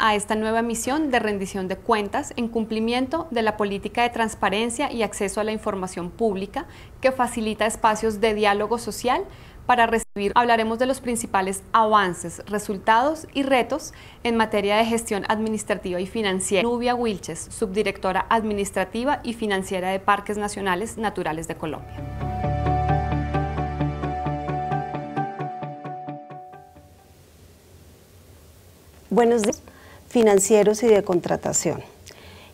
a esta nueva misión de rendición de cuentas en cumplimiento de la política de transparencia y acceso a la información pública que facilita espacios de diálogo social para recibir. Hablaremos de los principales avances, resultados y retos en materia de gestión administrativa y financiera. Nubia Wilches, subdirectora administrativa y financiera de Parques Nacionales Naturales de Colombia. Buenos días, financieros y de contratación.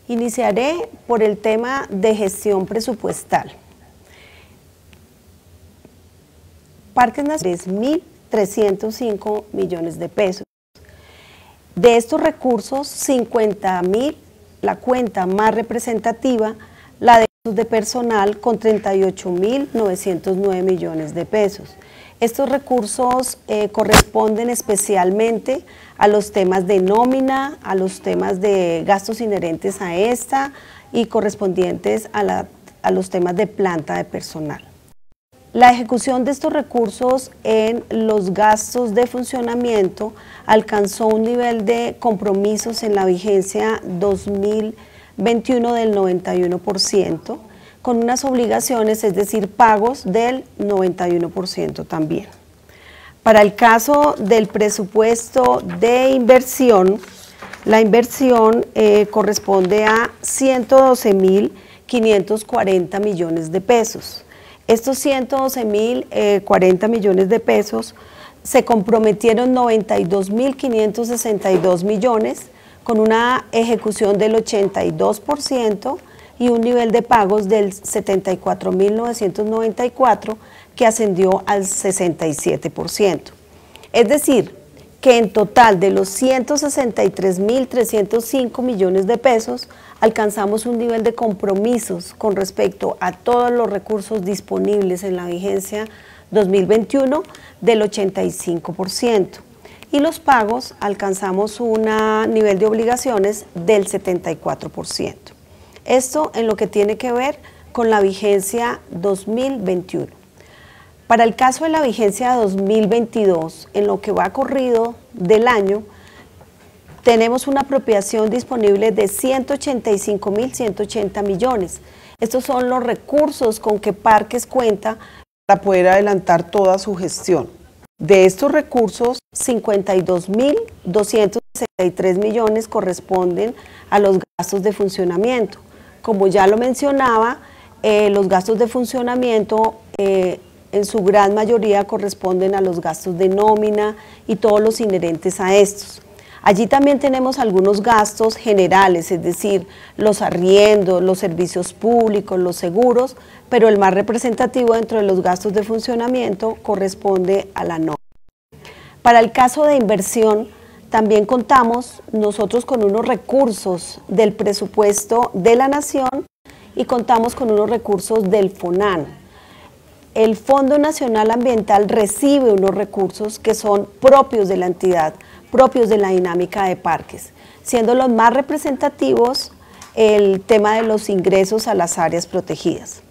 Iniciaré por el tema de gestión presupuestal. Parques Nacionales, 1.305 millones de pesos. De estos recursos, 50 mil, la cuenta más representativa, la de de personal con 38.909 millones de pesos. Estos recursos eh, corresponden especialmente a los temas de nómina, a los temas de gastos inherentes a esta y correspondientes a, a los temas de planta de personal. La ejecución de estos recursos en los gastos de funcionamiento alcanzó un nivel de compromisos en la vigencia 2021 del 91%, con unas obligaciones, es decir, pagos del 91% también. Para el caso del presupuesto de inversión, la inversión eh, corresponde a 112.540 millones de pesos. Estos 112.040 eh, millones de pesos se comprometieron 92.562 millones con una ejecución del 82% y un nivel de pagos del 74.994 que ascendió al 67%. Es decir, que en total de los 163.305 millones de pesos, alcanzamos un nivel de compromisos con respecto a todos los recursos disponibles en la vigencia 2021 del 85%. Y los pagos alcanzamos un nivel de obligaciones del 74%. Esto en lo que tiene que ver con la vigencia 2021. Para el caso de la vigencia 2022, en lo que va corrido del año, tenemos una apropiación disponible de 185.180 millones. Estos son los recursos con que Parques cuenta para poder adelantar toda su gestión. De estos recursos, 52.263 millones corresponden a los gastos de funcionamiento. Como ya lo mencionaba, eh, los gastos de funcionamiento eh, en su gran mayoría corresponden a los gastos de nómina y todos los inherentes a estos. Allí también tenemos algunos gastos generales, es decir, los arriendos, los servicios públicos, los seguros, pero el más representativo dentro de los gastos de funcionamiento corresponde a la nómina. Para el caso de inversión, también contamos nosotros con unos recursos del presupuesto de la Nación y contamos con unos recursos del FONAN. El Fondo Nacional Ambiental recibe unos recursos que son propios de la entidad, propios de la dinámica de parques, siendo los más representativos el tema de los ingresos a las áreas protegidas.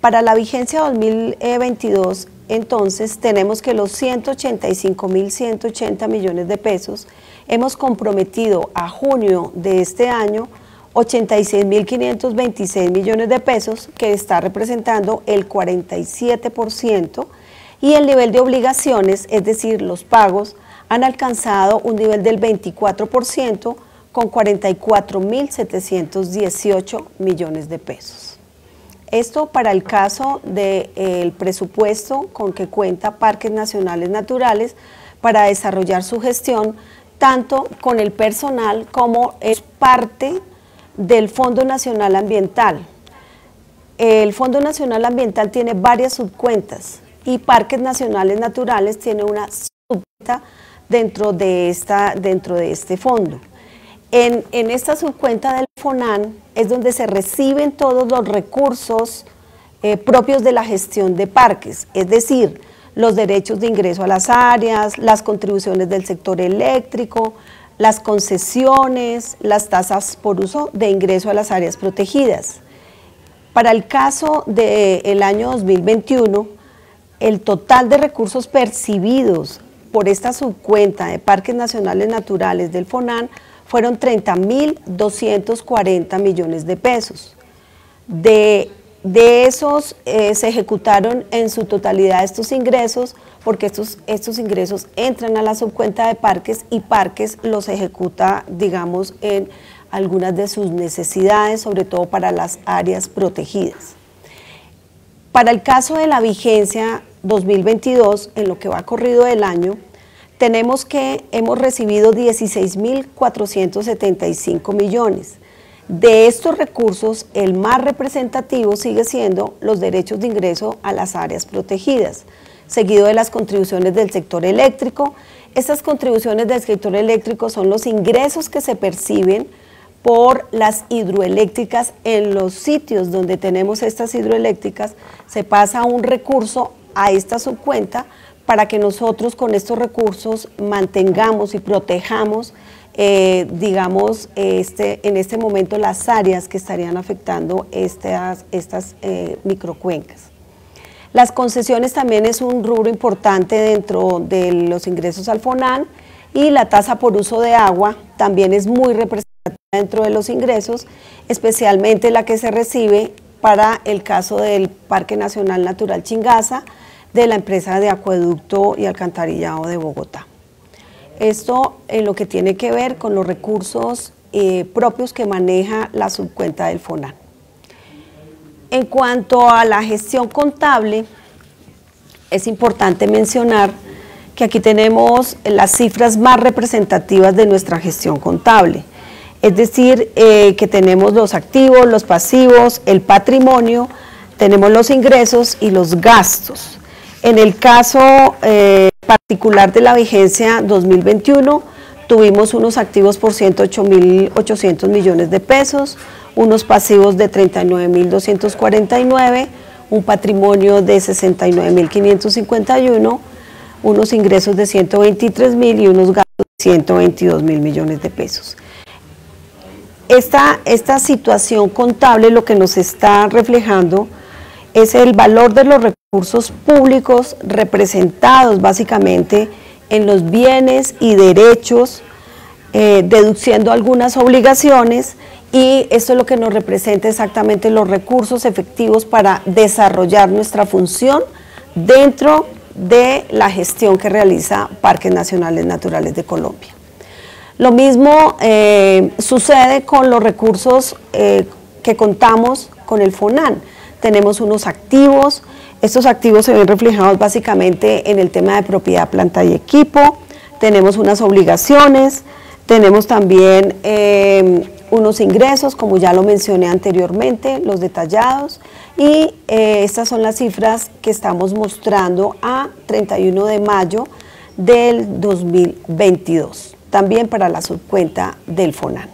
Para la vigencia 2022, entonces, tenemos que los 185.180 millones de pesos hemos comprometido a junio de este año 86.526 millones de pesos, que está representando el 47%, y el nivel de obligaciones, es decir, los pagos, han alcanzado un nivel del 24% con 44.718 millones de pesos. Esto para el caso del presupuesto con que cuenta Parques Nacionales Naturales para desarrollar su gestión, tanto con el personal como es parte del Fondo Nacional Ambiental. El Fondo Nacional Ambiental tiene varias subcuentas y Parques Nacionales Naturales tiene una subcuenta dentro de, esta, dentro de este fondo. En, esta subcuenta del FONAN es donde se reciben todos los recursos eh, propios de la gestión de parques, es decir, los derechos de ingreso a las áreas, las contribuciones del sector eléctrico, las concesiones, las tasas por uso de ingreso a las áreas protegidas. Para el caso del año 2021, el total de recursos percibidos por esta subcuenta de Parques Nacionales Naturales del FONAN fueron 30.240 millones de pesos. De, esos eh, se ejecutaron en su totalidad estos ingresos, porque estos, estos ingresos entran a la subcuenta de parques y parques los ejecuta, digamos, en algunas de sus necesidades, sobre todo para las áreas protegidas. Para el caso de la vigencia 2022, en lo que va corrido del año, tenemos que hemos recibido 16.475 millones. De estos recursos, el más representativo sigue siendo los derechos de ingreso a las áreas protegidas, seguido de las contribuciones del sector eléctrico. Estas contribuciones del sector eléctrico son los ingresos que se perciben por las hidroeléctricas en los sitios donde tenemos estas hidroeléctricas, se pasa un recurso a esta subcuenta para que nosotros con estos recursos mantengamos y protejamos, eh, digamos, este, en este momento las áreas que estarían afectando estas, estas eh, microcuencas. Las concesiones también es un rubro importante dentro de los ingresos al FONAN y la tasa por uso de agua también es muy representativa dentro de los ingresos, especialmente la que se recibe para el caso del Parque Nacional Natural Chingaza, de la empresa de acueducto y alcantarillado de Bogotá. Esto en lo que tiene que ver con los recursos eh, propios que maneja la subcuenta del FONAN. En cuanto a la gestión contable, es importante mencionar que aquí tenemos las cifras más representativas de nuestra gestión contable. Es decir, eh, que tenemos los activos, los pasivos, el patrimonio, tenemos los ingresos y los gastos. En el caso eh, particular de la vigencia 2021, tuvimos unos activos por 108.800 millones de pesos, unos pasivos de 39.249, un patrimonio de 69.551, unos ingresos de 123.000 y unos gastos de 122 mil millones de pesos. Esta, esta situación contable lo que nos está reflejando es el valor de los recursos públicos representados básicamente en los bienes y derechos, eh, deduciendo algunas obligaciones y esto es lo que nos representa exactamente los recursos efectivos para desarrollar nuestra función dentro de la gestión que realiza Parques Nacionales Naturales de Colombia. Lo mismo eh, sucede con los recursos eh, que contamos con el FONAN tenemos unos activos, estos activos se ven reflejados básicamente en el tema de propiedad, planta y equipo, tenemos unas obligaciones, tenemos también eh, unos ingresos, como ya lo mencioné anteriormente, los detallados, y eh, estas son las cifras que estamos mostrando a 31 de mayo del 2022, también para la subcuenta del FONAN.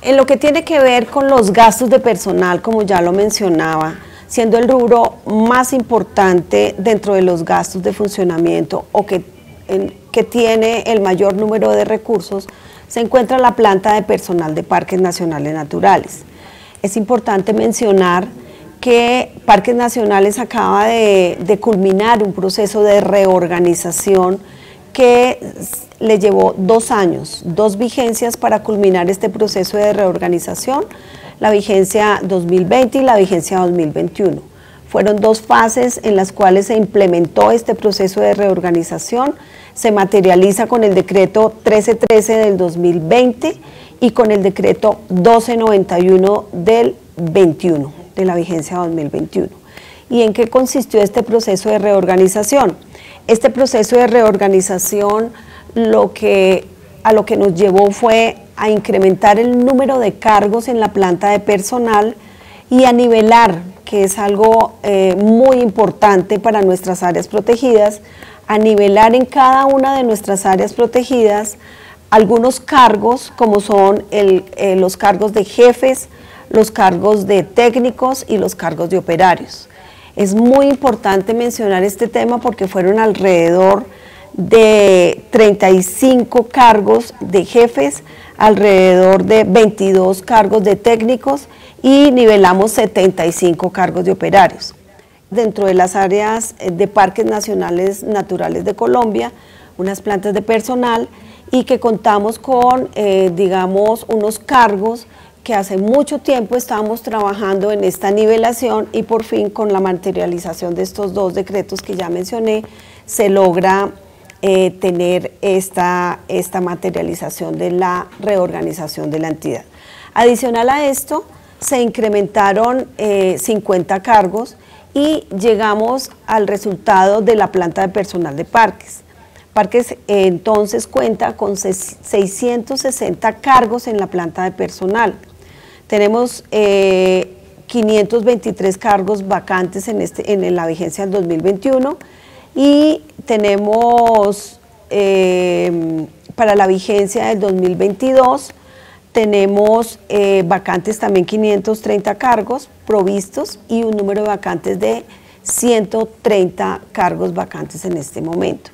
En lo que tiene que ver con los gastos de personal, como ya lo mencionaba, siendo el rubro más importante dentro de los gastos de funcionamiento o que, que tiene el mayor número de recursos, se encuentra la planta de personal de Parques Nacionales Naturales. Es importante mencionar que Parques Nacionales acaba de, de culminar un proceso de reorganización que le llevó dos años, dos vigencias para culminar este proceso de reorganización, la vigencia 2020 y la vigencia 2021. Fueron dos fases en las cuales se implementó este proceso de reorganización, se materializa con el decreto 1313 del 2020 y con el decreto 1291 del 21, de la vigencia 2021. ¿Y en qué consistió este proceso de reorganización? Este proceso de reorganización lo que, a lo que nos llevó fue a incrementar el número de cargos en la planta de personal y a nivelar, que es algo eh, muy importante para nuestras áreas protegidas, a nivelar en cada una de nuestras áreas protegidas algunos cargos, como son eh, los cargos de jefes, los cargos de técnicos y los cargos de operarios. Es muy importante mencionar este tema porque fueron alrededor de 35 cargos de jefes, alrededor de 22 cargos de técnicos y nivelamos 75 cargos de operarios. dentro de las áreas eh, de parques nacionales naturales de Colombia, unas plantas de personal y que contamos con, eh, digamos, unos cargos que hace mucho tiempo estábamos trabajando en esta nivelación y por fin con la materialización de estos dos decretos que ya mencioné, se logra eh, tener esta, esta materialización de la reorganización de la entidad. Adicional a esto, se incrementaron 50 eh, cargos y llegamos al resultado de la planta de personal de parques. Parques eh, entonces cuenta con 660 cargos en la planta de personal. Tenemos 523 eh, cargos vacantes en, este, en la vigencia del 2021 y tenemos para la vigencia del 2022 tenemos eh, vacantes también 530 cargos provistos y un número de vacantes de 130 cargos vacantes en este momento.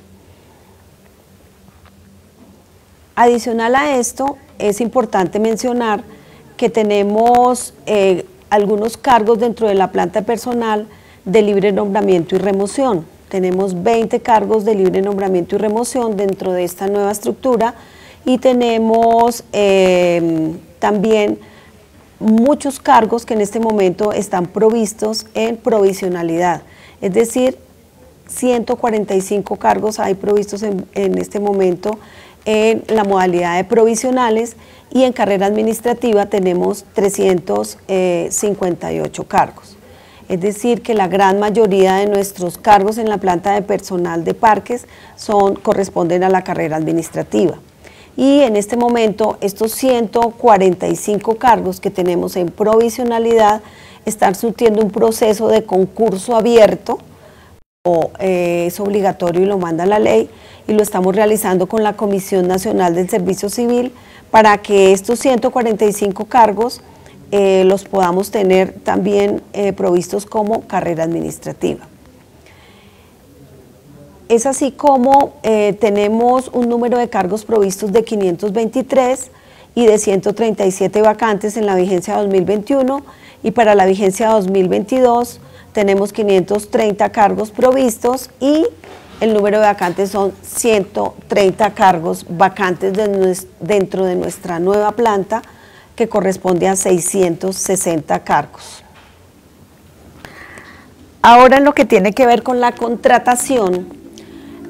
Adicional a esto, es importante mencionar que tenemos eh, algunos cargos dentro de la planta personal de libre nombramiento y remoción. Tenemos 20 cargos de libre nombramiento y remoción dentro de esta nueva estructura y tenemos em, también muchos cargos que en este momento están provistos en provisionalidad, es decir, 145 cargos hay provistos en, este momento en la modalidad de provisionales y en carrera administrativa tenemos 358 cargos. Es decir, que la gran mayoría de nuestros cargos en la planta de personal de parques corresponden a la carrera administrativa. Y en este momento estos 145 cargos que tenemos en provisionalidad están surtiendo un proceso de concurso abierto, o, eh, es obligatorio y lo manda la ley, y lo estamos realizando con la Comisión Nacional del Servicio Civil para que estos 145 cargos eh, los podamos tener también eh, provistos como carrera administrativa. Es así como eh, tenemos un número de cargos provistos de 523 y de 137 vacantes en la vigencia 2021 y para la vigencia 2022 tenemos 530 cargos provistos y el número de vacantes son 130 cargos vacantes dentro de nuestra nueva planta que corresponde a 660 cargos. Ahora en lo que tiene que ver con la contratación,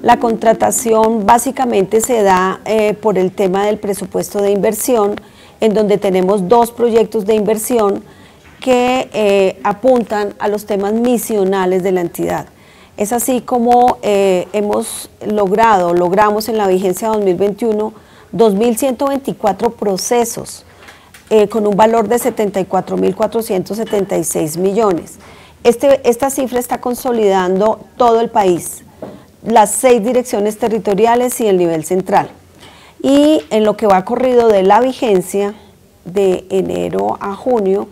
la contratación básicamente se da eh, por el tema del presupuesto de inversión, en donde tenemos dos proyectos de inversión que eh, apuntan a los temas misionales de la entidad. Es así como eh, hemos logrado, logramos en la vigencia 2021, 2.124 procesos con un valor de 74.476 millones. Este, esta cifra está consolidando todo el país las seis direcciones territoriales y el nivel central. Y en lo que va corrido de la vigencia de enero a junio,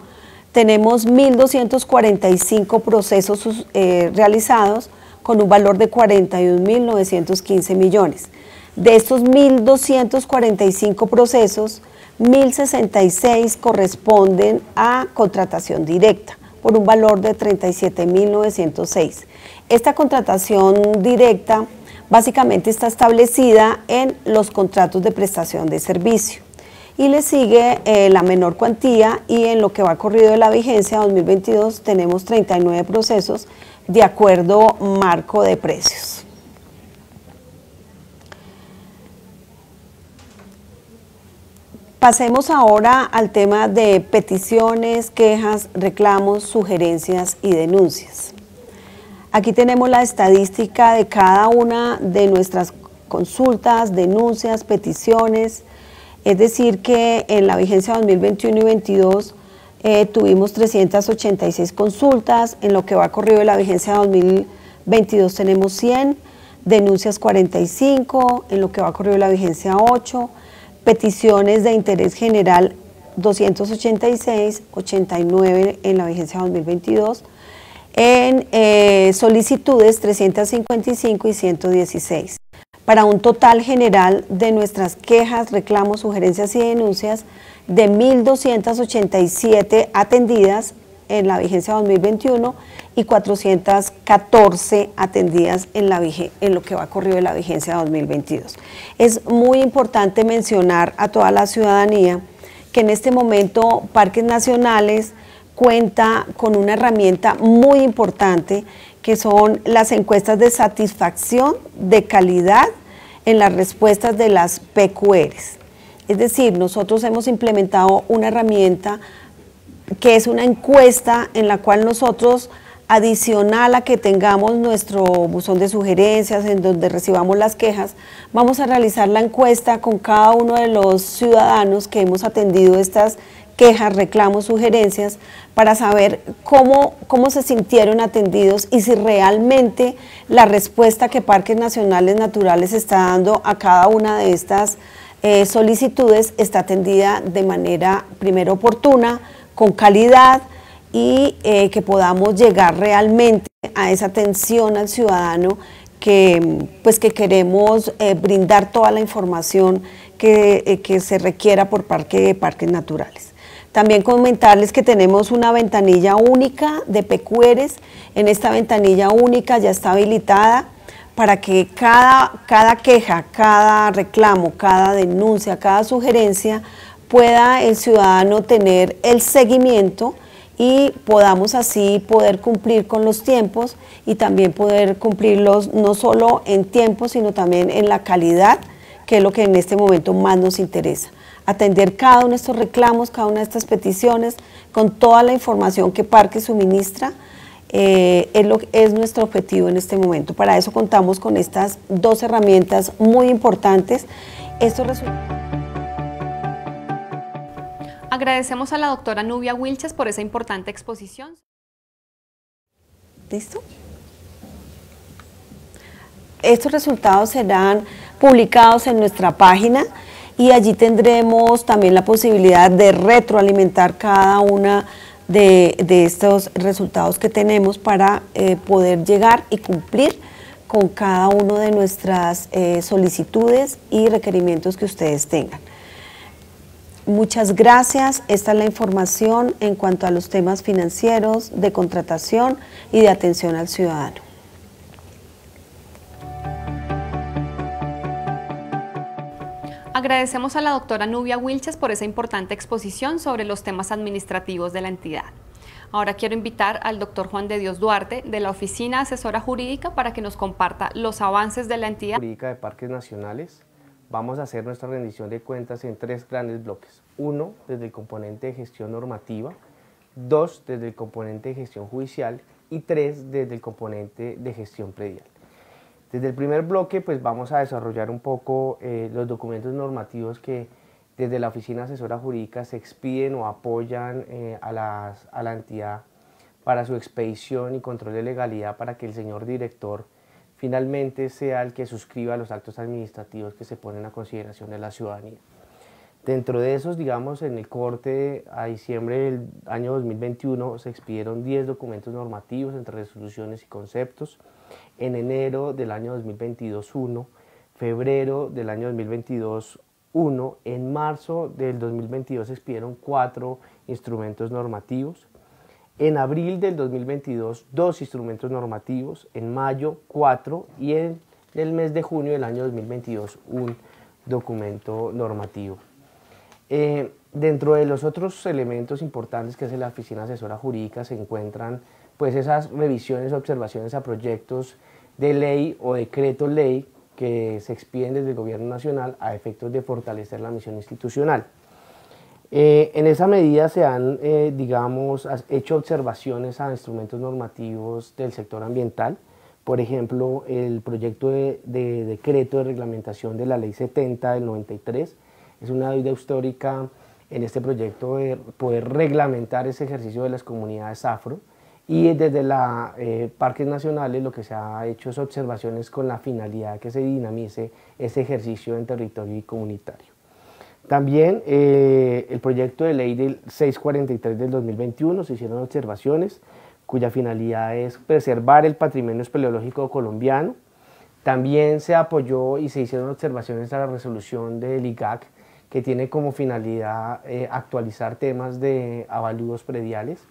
tenemos 1.245 procesos eh, realizados con un valor de 41.915 millones. De estos 1.245 procesos, 1.066 corresponden a contratación directa por un valor de 37.906. Esta contratación directa básicamente está establecida en los contratos de prestación de servicio y le sigue eh, la menor cuantía y en lo que va corrido de la vigencia 2022 tenemos 39 procesos de acuerdo marco de precios. Pasemos ahora al tema de peticiones, quejas, reclamos, sugerencias y denuncias. Aquí tenemos la estadística de cada una de nuestras consultas, denuncias, peticiones. Es decir, que en la vigencia 2021 y 2022 eh, tuvimos 386 consultas, en lo que va corrido de la vigencia 2022 tenemos 100, denuncias 45, en lo que va corrido de la vigencia 8, peticiones de interés general 286, 89 en la vigencia 2022, en eh, solicitudes 355 y 116, para un total general de nuestras quejas, reclamos, sugerencias y denuncias de 1.287 atendidas en la vigencia 2021 y 414 atendidas en, la, en lo que va corrido de la vigencia 2022. Es muy importante mencionar a toda la ciudadanía que en este momento Parques Nacionales cuenta con una herramienta muy importante que son las encuestas de satisfacción de calidad en las respuestas de las PQRs. Es decir, nosotros hemos implementado una herramienta que es una encuesta en la cual nosotros, adicional a que tengamos nuestro buzón de sugerencias en donde recibamos las quejas, vamos a realizar la encuesta con cada uno de los ciudadanos que hemos atendido estas quejas, reclamos, sugerencias, para saber cómo, cómo se sintieron atendidos y si realmente la respuesta que Parques Nacionales Naturales está dando a cada una de estas eh, solicitudes está atendida de manera primero oportuna, con calidad y eh, que podamos llegar realmente a esa atención al ciudadano que, pues, que queremos eh, brindar toda la información que, que se requiera por parte de parques naturales. También comentarles que tenemos una ventanilla única de PQRs. En esta ventanilla única ya está habilitada para que cada, cada queja, cada reclamo, cada denuncia, cada sugerencia pueda el ciudadano tener el seguimiento y podamos así poder cumplir con los tiempos y también poder cumplirlos no solo en tiempo, sino también en la calidad, que es lo que en este momento más nos interesa atender cada uno de estos reclamos, cada una de estas peticiones, con toda la información que Parque suministra, eh, es, lo, es nuestro objetivo en este momento. Para eso contamos con estas dos herramientas muy importantes. Agradecemos a la doctora Nubia Wilches por esa importante exposición. ¿Listo? Estos resultados serán publicados en nuestra página y allí tendremos también la posibilidad de retroalimentar cada una de, estos resultados que tenemos para eh, poder llegar y cumplir con cada una de nuestras eh, solicitudes y requerimientos que ustedes tengan. Muchas gracias. Esta es la información en cuanto a los temas financieros, de contratación y de atención al ciudadano. Agradecemos a la doctora Nubia Wilches por esa importante exposición sobre los temas administrativos de la entidad. Ahora quiero invitar al doctor Juan de Dios Duarte de la Oficina Asesora Jurídica para que nos comparta los avances de la entidad. Jurídica de Parques Nacionales. Vamos a hacer nuestra rendición de cuentas en tres grandes bloques. Uno, desde el componente de gestión normativa. Dos, desde el componente de gestión judicial. Y tres, desde el componente de gestión predial. Desde el primer bloque pues vamos a desarrollar un poco eh, los documentos normativos que desde la Oficina Asesora Jurídica se expiden o apoyan eh, a, la entidad para su expedición y control de legalidad para que el señor director finalmente sea el que suscriba los actos administrativos que se ponen a consideración de la ciudadanía. Dentro de esos, digamos, en el corte a diciembre del año 2021 se expidieron 10 documentos normativos entre resoluciones y conceptos, en enero del año 2022 1, febrero del año 2022 1, en marzo del 2022 se expidieron cuatro instrumentos normativos, en abril del 2022 dos instrumentos normativos, en mayo cuatro y en el mes de junio del año 2022 un documento normativo. Eh, dentro de los otros elementos importantes que hace la Oficina Asesora Jurídica se encuentran pues esas revisiones, observaciones a proyectos de ley o decreto ley que se expiden desde el Gobierno Nacional a efectos de fortalecer la misión institucional. Eh, en esa medida se han, eh, digamos, hecho observaciones a instrumentos normativos del sector ambiental, por ejemplo, el proyecto de, decreto de reglamentación de la Ley 70 del 93, es una deuda histórica en este proyecto de poder reglamentar ese ejercicio de las comunidades afro, y desde la eh, Parques Nacionales lo que se ha hecho es observaciones con la finalidad de que se dinamice ese ejercicio en territorio y comunitario. También eh, el proyecto de ley del 643 del 2021 se hicieron observaciones cuya finalidad es preservar el patrimonio espeleológico colombiano. También se apoyó y se hicieron observaciones a la resolución del IGAC que tiene como finalidad eh, actualizar temas de avalúos prediales.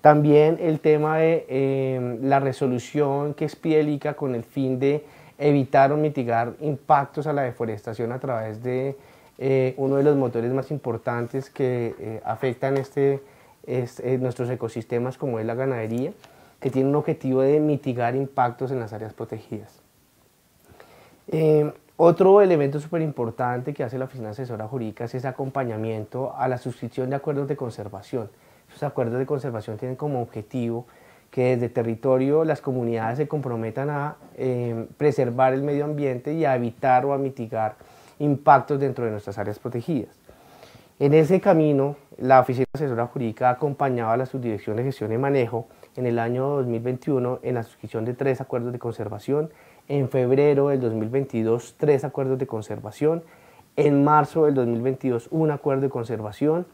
También el tema de em, la resolución que expide el ICA con el fin de evitar o mitigar impactos a la deforestación a través de eh, uno de los motores más importantes que eh, afectan este, este, nuestros ecosistemas como es la ganadería, que tiene un objetivo de mitigar impactos en las áreas protegidas. Em, otro elemento súper importante que hace la Oficina Asesora Jurídica es ese acompañamiento a la suscripción de acuerdos de conservación. Esos acuerdos de conservación tienen como objetivo que desde territorio las comunidades se comprometan a eh, preservar el medio ambiente y a evitar o a mitigar impactos dentro de nuestras áreas protegidas. En ese camino, la Oficina Asesora Jurídica ha acompañado a la Subdirección de Gestión y Manejo en el año 2021 en la suscripción de tres acuerdos de conservación en febrero del 2022 tres acuerdos de conservación, en marzo del 2022 un acuerdo de conservación,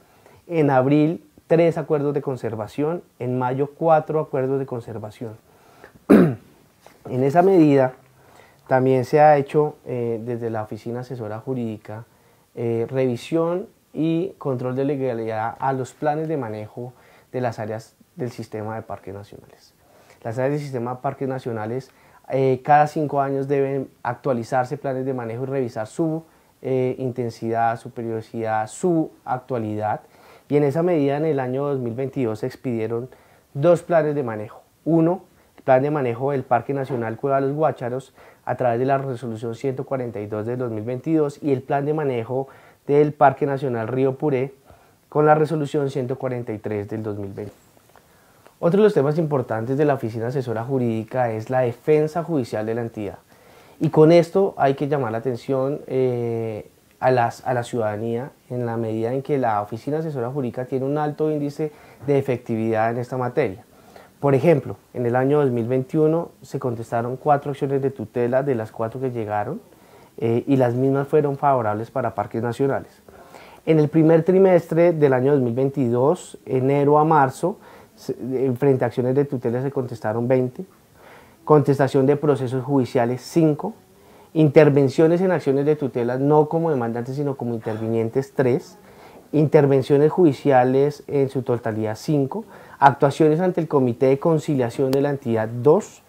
en abril tres acuerdos de conservación, en mayo cuatro acuerdos de conservación. en esa medida también se ha hecho eh, desde la Oficina Asesora Jurídica eh, revisión y control de legalidad a los planes de manejo de las áreas del sistema de parques nacionales. Las áreas del sistema de parques nacionales eh, cada cinco años deben actualizarse planes de manejo y revisar su intensidad, su periodicidad, su actualidad. Y en esa medida, en el año 2022 se expidieron dos planes de manejo. Uno, el plan de manejo del Parque Nacional Cueva de los Guácharos a través de la resolución 142 del 2022 y el plan de manejo del Parque Nacional Río Puré con la resolución 143 del 2020. Otro de los temas importantes de la Oficina Asesora Jurídica es la defensa judicial de la entidad. Y con esto hay que llamar la atención eh, a, las, a la ciudadanía en la medida en que la Oficina Asesora Jurídica tiene un alto índice de efectividad en esta materia. Por ejemplo, en el año 2021 se contestaron cuatro acciones de tutela de las cuatro que llegaron eh, y las mismas fueron favorables para parques nacionales. En el primer trimestre del año 2022, enero a marzo, frente a acciones de tutela se contestaron 20, contestación de procesos judiciales 5, intervenciones en acciones de tutela no como demandantes sino como intervinientes 3, intervenciones judiciales en su totalidad 5, actuaciones ante el Comité de Conciliación de la entidad 2,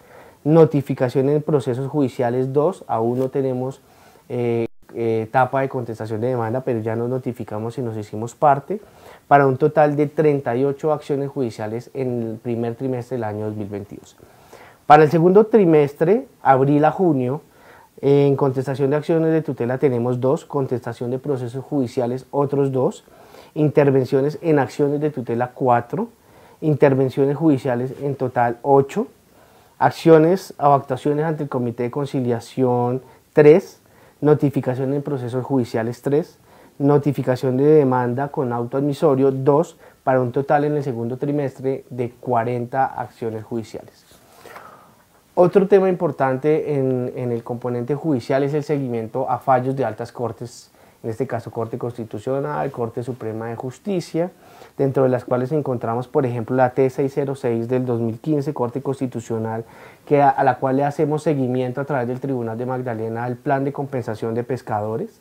notificación en procesos judiciales 2, aún no tenemos eh, eh, etapa de contestación de demanda, pero ya nos notificamos y nos hicimos parte, para un total de 38 acciones judiciales en el primer trimestre del año 2022. Para el segundo trimestre, abril a junio, en contestación de acciones de tutela tenemos dos, contestación de procesos judiciales otros dos, intervenciones en acciones de tutela cuatro, intervenciones judiciales en total ocho, acciones o actuaciones ante el Comité de Conciliación tres, notificación en procesos judiciales tres, notificación de demanda con auto admisorio 2 para un total en el segundo trimestre de 40 acciones judiciales. Otro tema importante en, en, el componente judicial es el seguimiento a fallos de altas cortes, en este caso Corte Constitucional, Corte Suprema de Justicia, dentro de las cuales encontramos, por ejemplo, la T606 del 2015, Corte Constitucional, que a, a la cual le hacemos seguimiento a través del Tribunal de Magdalena al plan de compensación de pescadores,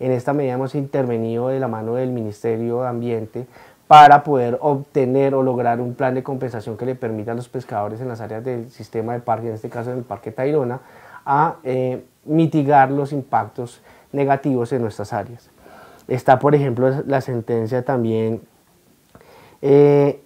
en esta medida hemos intervenido de la mano del Ministerio de Ambiente para poder obtener o lograr un plan de compensación que le permita a los pescadores en las áreas del sistema de parque, en este caso en el Parque Tayrona, a eh, mitigar los impactos negativos en nuestras áreas. Está, por ejemplo, la sentencia también eh,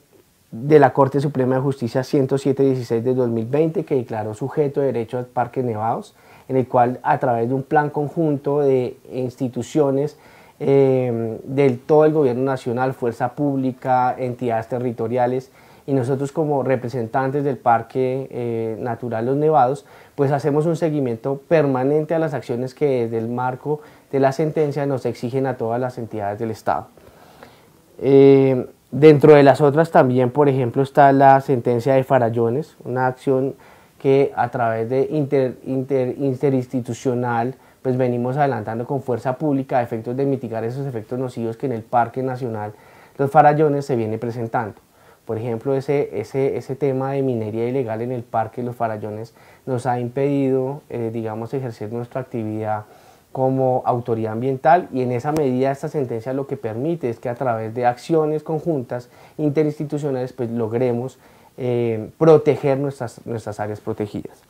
de la Corte Suprema de Justicia 10716 de 2020 que declaró sujeto de derecho al Parque Nevados en el cual a través de un plan conjunto de instituciones eh, del todo el gobierno nacional, fuerza pública, entidades territoriales y nosotros como representantes del Parque eh, Natural Los Nevados, pues hacemos un seguimiento permanente a las acciones que desde el marco de la sentencia nos exigen a todas las entidades del Estado. Eh, dentro de las otras también, por ejemplo, está la sentencia de Farallones, una acción que a través de inter, interinstitucional pues venimos adelantando con fuerza pública a efectos de mitigar esos efectos nocivos que en el Parque Nacional Los Farallones se viene presentando. Por ejemplo, ese, ese, ese tema de minería ilegal en el Parque Los Farallones nos ha impedido, eh, digamos, ejercer nuestra actividad como autoridad ambiental y en esa medida esta sentencia lo que permite es que a través de acciones conjuntas interinstitucionales pues logremos eh, proteger nuestras, nuestras áreas protegidas.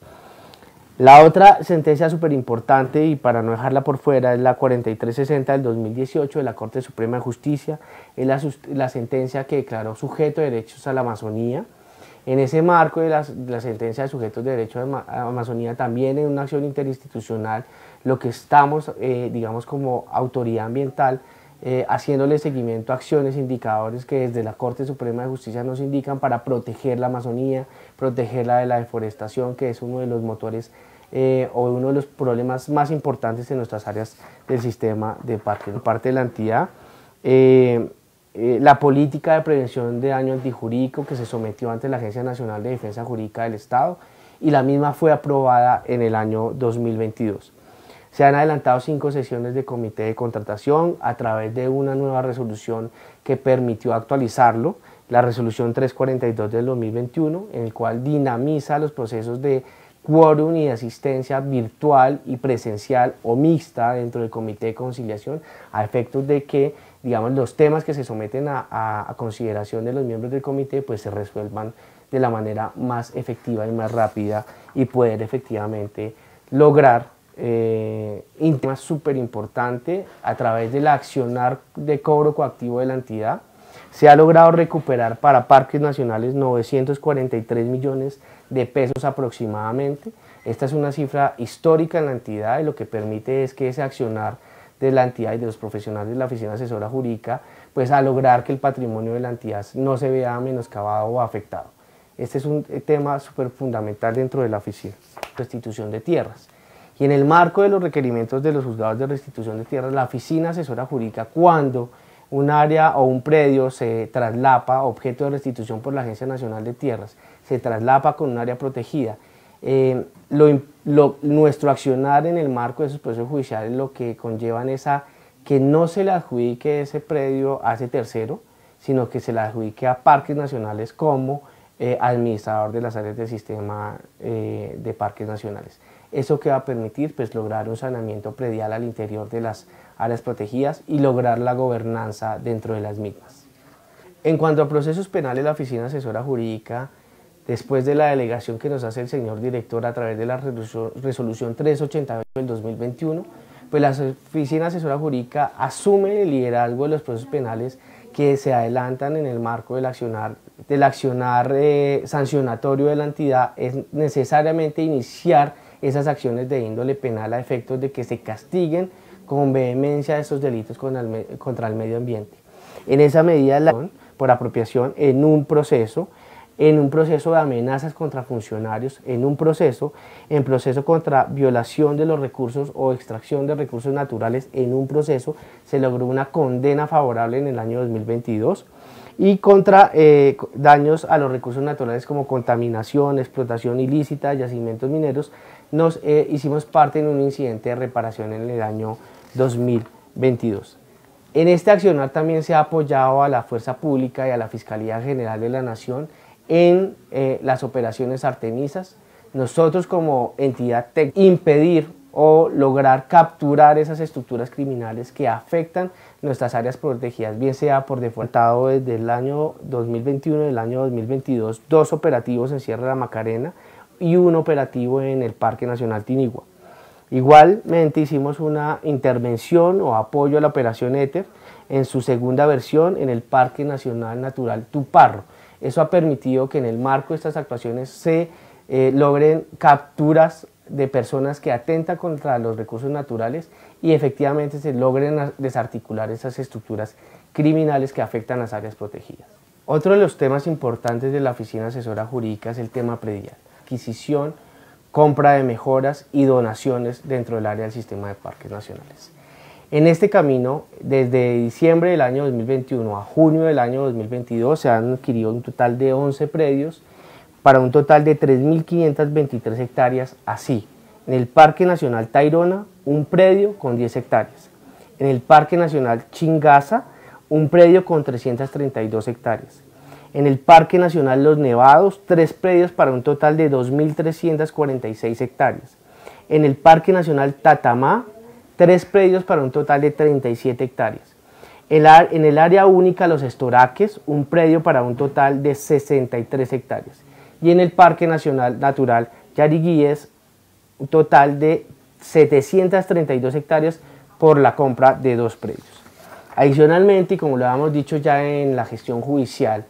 La otra sentencia súper importante y para no dejarla por fuera es la 4360 del 2018 de la Corte Suprema de Justicia, es la, la sentencia que declaró sujeto de derechos a la Amazonía, en ese marco de la, sentencia de sujetos de derecho a la Amazonía, también en una acción interinstitucional, lo que estamos, eh, digamos, como autoridad ambiental, eh, haciéndole seguimiento a acciones, indicadores que desde la Corte Suprema de Justicia nos indican para proteger la Amazonía, protegerla de la deforestación, que es uno de los motores eh, o uno de los problemas más importantes en nuestras áreas del sistema de parques. parte de la entidad, eh, la política de prevención de daño antijurídico que se sometió ante la Agencia Nacional de Defensa Jurídica del Estado y la misma fue aprobada en el año 2022. Se han adelantado cinco sesiones de comité de contratación a través de una nueva resolución que permitió actualizarlo, la resolución 342 del 2021, en el cual dinamiza los procesos de quórum y asistencia virtual y presencial o mixta dentro del comité de conciliación a efectos de que digamos, los temas que se someten a, consideración de los miembros del comité pues se resuelvan de la manera más efectiva y más rápida y poder efectivamente lograr eh, un tema súper importante a través del accionar de cobro coactivo de la entidad. Se ha logrado recuperar para parques nacionales 943 millones de pesos aproximadamente. Esta es una cifra histórica en la entidad y lo que permite es que ese accionar de la entidad y de los profesionales de la Oficina Asesora Jurídica, pues a lograr que el patrimonio de la entidad no se vea menoscabado o afectado. Este es un tema súper fundamental dentro de la oficina, restitución de tierras. Y en el marco de los requerimientos de los juzgados de restitución de tierras, la oficina asesora jurídica, cuando un área o un predio se traslapa, objeto de restitución por la Agencia Nacional de Tierras, se traslapa con un área protegida eh, nuestro accionar en el marco de esos procesos judiciales lo que conllevan es a que no se le adjudique ese predio a ese tercero, sino que se le adjudique a parques nacionales como eh, administrador de las áreas del sistema eh, de parques nacionales. Eso que va a permitir pues, lograr un saneamiento predial al interior de las áreas protegidas y lograr la gobernanza dentro de las mismas. En cuanto a procesos penales, la Oficina Asesora Jurídica después de la delegación que nos hace el señor director a través de la resolución 388 del 2021, pues la Oficina Asesora Jurídica asume el liderazgo de los procesos penales que se adelantan en el marco del accionar, del accionar eh, sancionatorio de la entidad, es necesariamente iniciar esas acciones de índole penal a efectos de que se castiguen con vehemencia esos delitos contra el medio ambiente. En esa medida, la por apropiación en un proceso en un proceso de amenazas contra funcionarios, en un proceso, en proceso contra violación de los recursos o extracción de recursos naturales, en un proceso se logró una condena favorable en el año 2022 y contra eh, daños a los recursos naturales como contaminación, explotación ilícita, yacimientos mineros, nos eh, hicimos parte en un incidente de reparación en el año 2022. En este accionar también se ha apoyado a la Fuerza Pública y a la Fiscalía General de la Nación en eh, las operaciones artemisas. Nosotros como entidad técnica impedir o lograr capturar esas estructuras criminales que afectan nuestras áreas protegidas, bien sea por defaultado desde el año 2021 y el año 2022, dos operativos en Sierra de la Macarena y un operativo en el Parque Nacional Tinigua. Igualmente hicimos una intervención o apoyo a la operación ETER en su segunda versión en el Parque Nacional Natural Tuparro. Eso ha permitido que en el marco de estas actuaciones se eh, logren capturas de personas que atentan contra los recursos naturales y efectivamente se logren desarticular esas estructuras criminales que afectan las áreas protegidas. Otro de los temas importantes de la Oficina Asesora Jurídica es el tema predial, adquisición, compra de mejoras y donaciones dentro del área del sistema de parques nacionales. En este camino, desde diciembre del año 2021 a junio del año 2022, se han adquirido un total de 11 predios para un total de 3.523 hectáreas así. En el Parque Nacional Tairona, un predio con 10 hectáreas. En el Parque Nacional Chingaza, un predio con 332 hectáreas. En el Parque Nacional Los Nevados, tres predios para un total de 2.346 hectáreas. En el Parque Nacional Tatamá, tres predios para un total de 37 hectáreas. En el área única Los Estoraques, un predio para un total de 63 hectáreas. Y en el Parque Nacional Natural Yariguíes, un total de 732 hectáreas por la compra de dos predios. Adicionalmente, y como lo habíamos dicho ya en la gestión judicial,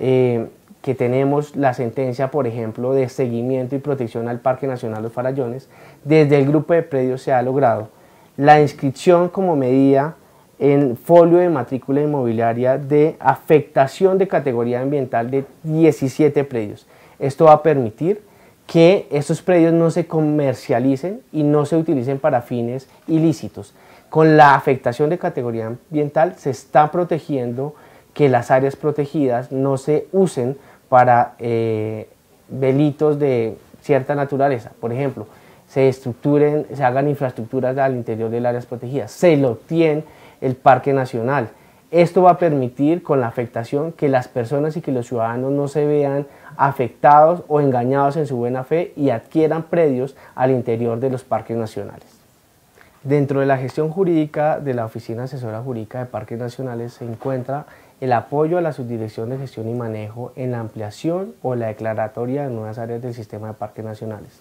eh, que tenemos la sentencia, por ejemplo, de seguimiento y protección al Parque Nacional Los Farallones, desde el grupo de predios se ha logrado la inscripción como medida en folio de matrícula inmobiliaria de afectación de categoría ambiental de 17 predios. Esto va a permitir que estos predios no se comercialicen y no se utilicen para fines ilícitos. Con la afectación de categoría ambiental se está protegiendo que las áreas protegidas no se usen para eh, delitos de cierta naturaleza. Por ejemplo, se estructuren, se hagan infraestructuras al interior de áreas protegidas, se lo obtiene el Parque Nacional. Esto va a permitir con la afectación que las personas y que los ciudadanos no se vean afectados o engañados en su buena fe y adquieran predios al interior de los parques nacionales. Dentro de la gestión jurídica de la Oficina Asesora Jurídica de Parques Nacionales se encuentra el apoyo a la Subdirección de Gestión y Manejo en la ampliación o la declaratoria de nuevas áreas del sistema de parques nacionales.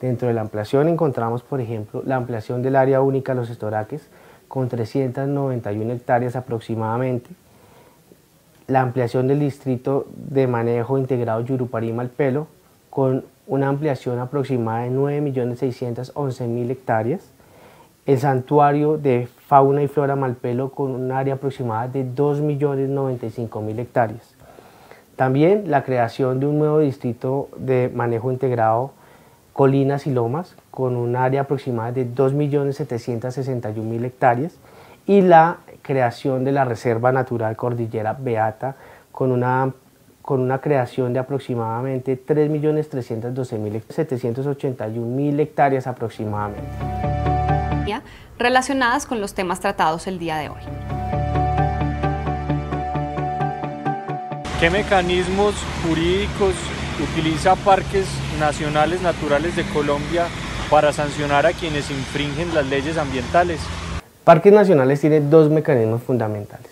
Dentro de la ampliación encontramos, por ejemplo, la ampliación del área única Los Estoraques con 391 hectáreas aproximadamente, la ampliación del distrito de manejo integrado Yurupari-Malpelo con una ampliación aproximada de 9.611.000 hectáreas, el santuario de fauna y flora Malpelo con un área aproximada de 2.095.000 hectáreas. También la creación de un nuevo distrito de manejo integrado Colinas y Lomas con un área aproximada de 2.761.000 hectáreas y la creación de la Reserva Natural Cordillera Beata con una, con una creación de aproximadamente 3.312.781.000 hectáreas aproximadamente relacionadas con los temas tratados el día de hoy. ¿Qué mecanismos jurídicos utiliza Parques Nacionales Naturales de Colombia para sancionar a quienes infringen las leyes ambientales? Parques Nacionales tiene dos mecanismos fundamentales.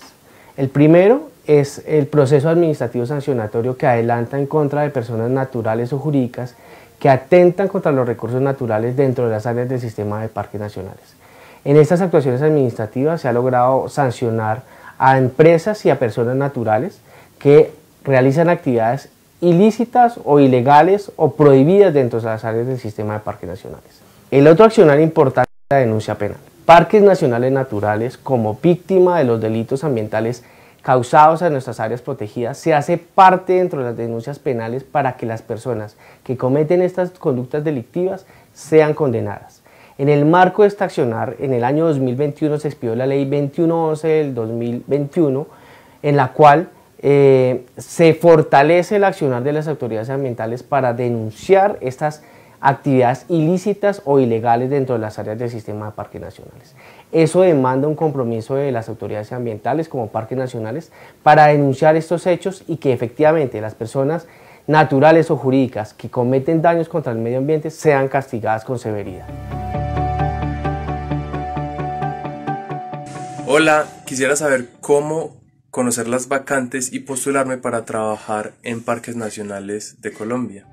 El primero es el proceso administrativo sancionatorio que adelanta en contra de personas naturales o jurídicas que atentan contra los recursos naturales dentro de las áreas del sistema de parques nacionales. En estas actuaciones administrativas se ha logrado sancionar a empresas y a personas naturales que realizan actividades ilícitas o ilegales o prohibidas dentro de las áreas del sistema de parques nacionales. El otro accionar importante es la denuncia penal. Parques nacionales naturales, como víctima de los delitos ambientales causados en nuestras áreas protegidas, se hace parte dentro de las denuncias penales para que las personas que cometen estas conductas delictivas sean condenadas. En el marco de este accionar, en el año 2021 se expidió la ley 2111 del 2021, en la cual eh, se fortalece el accionar de las autoridades ambientales para denunciar estas actividades ilícitas o ilegales dentro de las áreas del sistema de parques nacionales. Eso demanda un compromiso de las autoridades ambientales como parques nacionales para denunciar estos hechos y que efectivamente las personas naturales o jurídicas que cometen daños contra el medio ambiente sean castigadas con severidad. Hola, quisiera saber cómo conocer las vacantes y postularme para trabajar en parques nacionales de Colombia.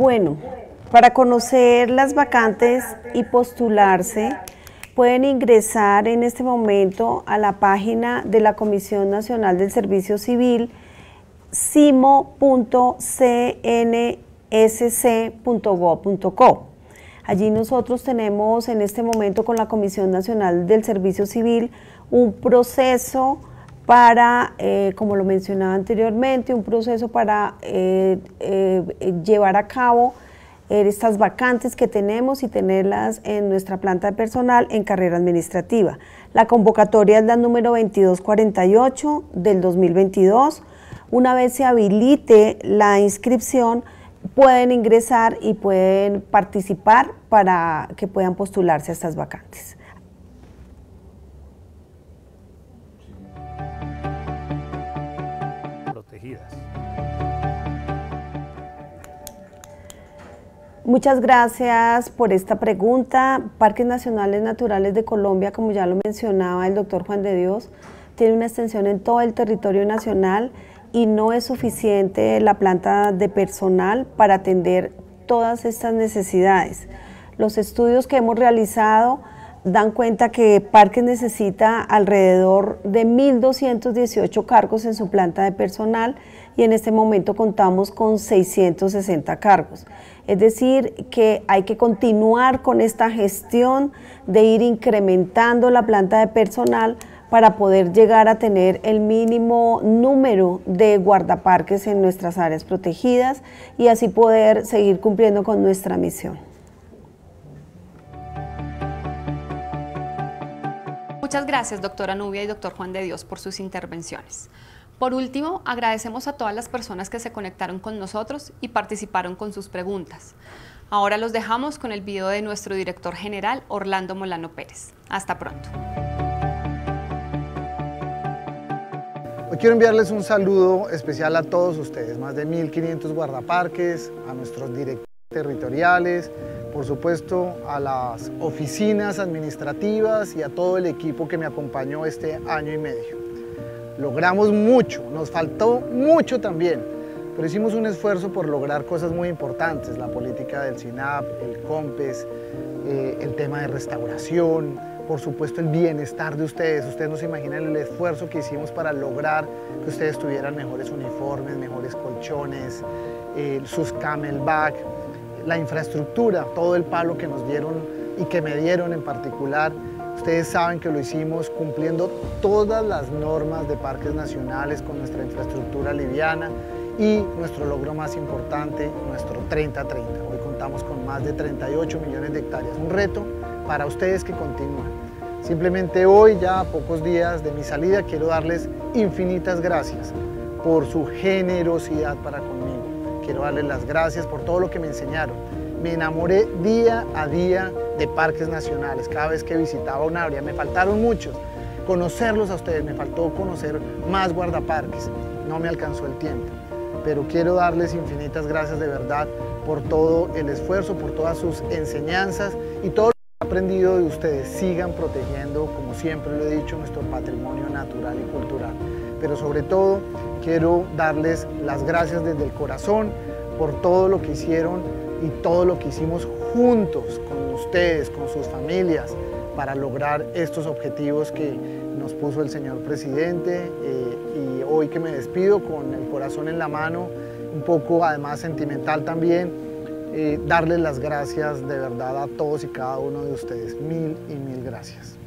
Bueno, para conocer las vacantes y postularse, pueden ingresar en este momento a la página de la Comisión Nacional del Servicio Civil, simo.cn sc.gov.co. Allí nosotros tenemos en este momento con la Comisión Nacional del Servicio Civil un proceso para, eh, como lo mencionaba anteriormente, un proceso para eh, eh, llevar a cabo estas vacantes que tenemos y tenerlas en nuestra planta de personal en carrera administrativa. La convocatoria es la número 2248 del 2022. Una vez se habilite la inscripción, pueden ingresar y pueden participar para que puedan postularse a estas vacantes. Muchas gracias por esta pregunta. Parques Nacionales Naturales de Colombia, como ya lo mencionaba el doctor Juan de Dios, tiene una extensión en todo el territorio nacional y no es suficiente la planta de personal para atender todas estas necesidades. Los estudios que hemos realizado dan cuenta que Parques necesita alrededor de 1.218 cargos en su planta de personal y en este momento contamos con 660 cargos. Es decir, que hay que continuar con esta gestión de ir incrementando la planta de personal para poder llegar a tener el mínimo número de guardaparques en nuestras áreas protegidas y así poder seguir cumpliendo con nuestra misión. Muchas gracias, doctora Nubia y doctor Juan de Dios, por sus intervenciones. Por último, agradecemos a todas las personas que se conectaron con nosotros y participaron con sus preguntas. Ahora los dejamos con el video de nuestro director general, Orlando Molano Pérez. Hasta pronto. Hoy quiero enviarles un saludo especial a todos ustedes, más de 1.500 guardaparques, a nuestros directores territoriales, por supuesto a las oficinas administrativas y a todo el equipo que me acompañó este año y medio. Logramos mucho, nos faltó mucho también, pero hicimos un esfuerzo por lograr cosas muy importantes, la política del SINAP, el COMPES, eh, el tema de restauración, por supuesto el bienestar de ustedes. Ustedes no se imaginan el esfuerzo que hicimos para lograr que ustedes tuvieran mejores uniformes, mejores colchones, eh, sus camelback, la infraestructura, todo el palo que nos dieron y que me dieron en particular. Ustedes saben que lo hicimos cumpliendo todas las normas de parques nacionales con nuestra infraestructura liviana y nuestro logro más importante, nuestro 30-30. Hoy contamos con más de 38 millones de hectáreas. Un reto para ustedes que continúan. Simplemente hoy, ya a pocos días de mi salida, quiero darles infinitas gracias por su generosidad para quiero darles las gracias por todo lo que me enseñaron. Me enamoré día a día de parques nacionales. Cada vez que visitaba un área, me faltaron muchos. Conocerlos a ustedes, me faltó conocer más guardaparques. No me alcanzó el tiempo. Pero quiero darles infinitas gracias de verdad por todo el esfuerzo, por todas sus enseñanzas y todo lo aprendido de ustedes. Sigan protegiendo, como siempre lo he dicho, nuestro patrimonio natural y cultural. Pero sobre todo, Quiero darles las gracias desde el corazón por todo lo que hicieron y todo lo que hicimos juntos con ustedes, con sus familias, para lograr estos objetivos que nos puso el señor presidente. Eh, y hoy que me despido con el corazón en la mano, un poco además sentimental también, eh, darles las gracias de verdad a todos y cada uno de ustedes. Mil y mil gracias.